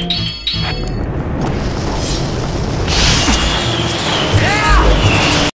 you